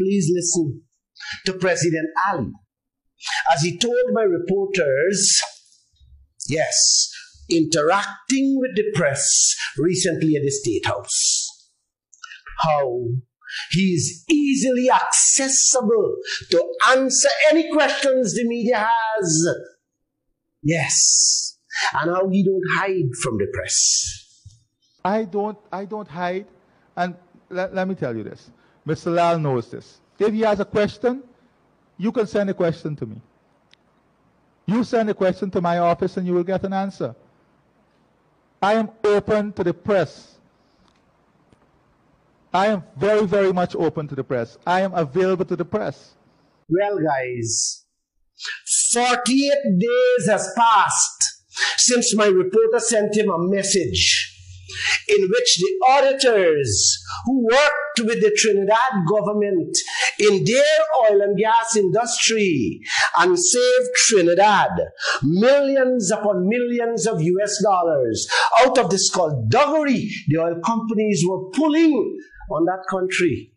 please listen to President Ali as he told my reporters, yes, interacting with the press recently at the State House, how he is easily accessible to answer any questions the media has. Yes, and how he don't hide from the press. I don't, I don't hide. And let, let me tell you this. Mr. Lall knows this. If he has a question, you can send a question to me. You send a question to my office and you will get an answer. I am open to the press. I am very, very much open to the press. I am available to the press. Well, guys, 48 days has passed since my reporter sent him a message in which the auditors who worked with the Trinidad government in their oil and gas industry and saved Trinidad millions upon millions of US dollars out of the skullduggery the oil companies were pulling on that country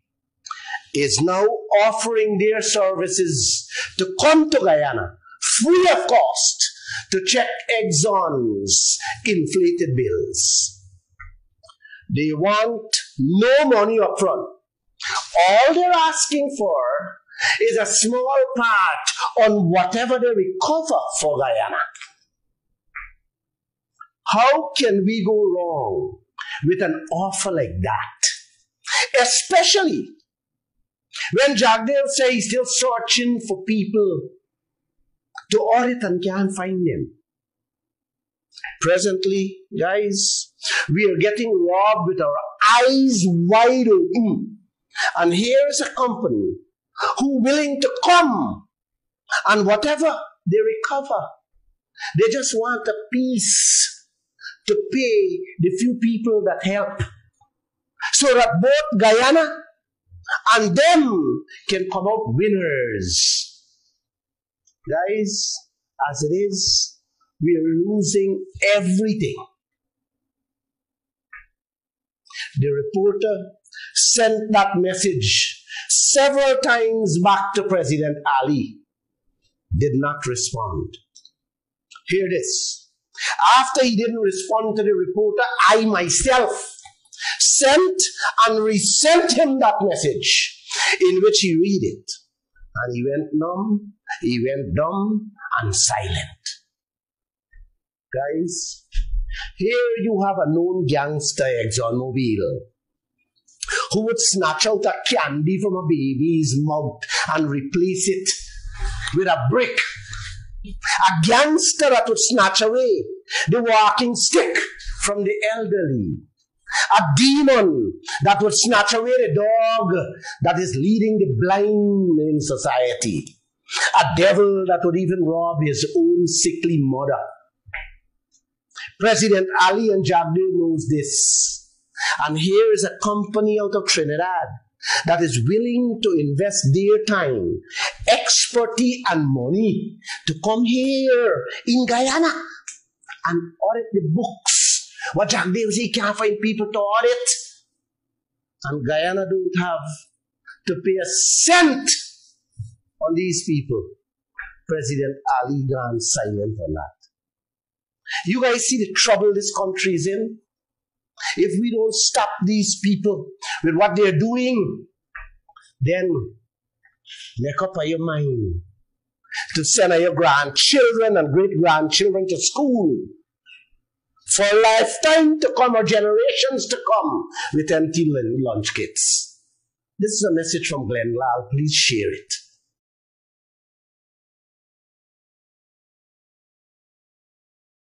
is now offering their services to come to Guyana free of cost to check Exxon's inflated bills. They want no money up front. All they're asking for is a small part on whatever they recover for Guyana. How can we go wrong with an offer like that? Especially when Jagdeo says he's still searching for people to audit and can't find them. Presently, guys, we are getting robbed with our eyes wide open. And here is a company who willing to come and whatever they recover, they just want a piece to pay the few people that help. So that both Guyana and them can come out winners. Guys, as it is, we are losing everything. The reporter sent that message several times back to President Ali, did not respond. Hear this. After he didn't respond to the reporter, I myself sent and resent him that message in which he read it. And he went numb, he went dumb and silent. Guys, here you have a known gangster, ExxonMobil, who would snatch out a candy from a baby's mouth and replace it with a brick. A gangster that would snatch away the walking stick from the elderly. A demon that would snatch away the dog that is leading the blind in society. A devil that would even rob his own sickly mother. President Ali and Jagdeo knows this. And here is a company out of Trinidad that is willing to invest their time, expertise, and money to come here in Guyana and audit the books. What Jagdeo says he can't find people to audit. And Guyana don't have to pay a cent on these people. President Ali gone silent on that. You guys see the trouble this country is in? If we don't stop these people with what they're doing, then make up your mind to send your grandchildren and great grandchildren to school for a lifetime to come or generations to come with empty lunch kits. This is a message from Glen Lall. Please share it.